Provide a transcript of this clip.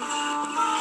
Música